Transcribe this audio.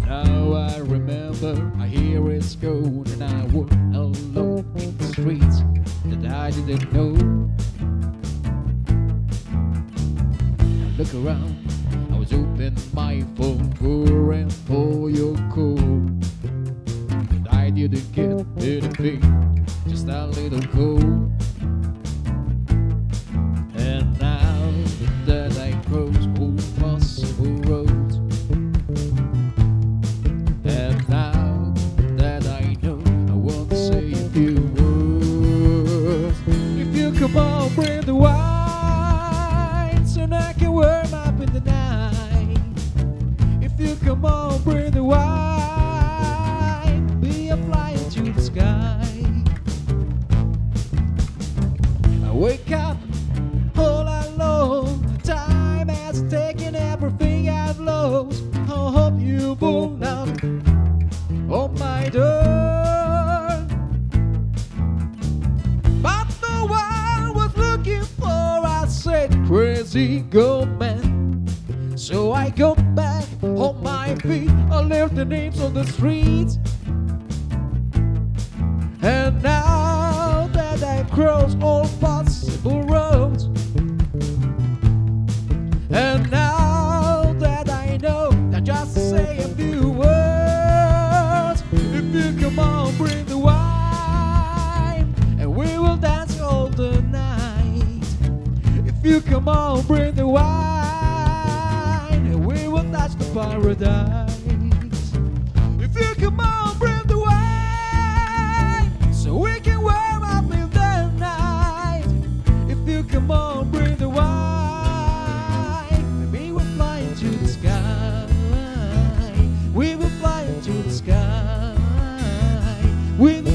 Now I remember, I hear it's gone, and I walk alone in the streets that I didn't know. Look around, I was open my phone, pouring for your call. But I didn't get anything, just a little cold. On, bring the wine, so I can warm up in the night. If you come on, bring the wine, be a flying to the sky. I wake up all alone. Time has taken everything I've lost. I hope you knock on my door. Go man. So I go back on my feet. I left the names on the streets. And now that I've crossed all possible roads, and now you come on, bring the wine, and we will touch the paradise. If you come on, bring the wine, so we can warm up in the night. If you come on, bring the wine, maybe we'll fly into the sky. We will fly into the sky with